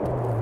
you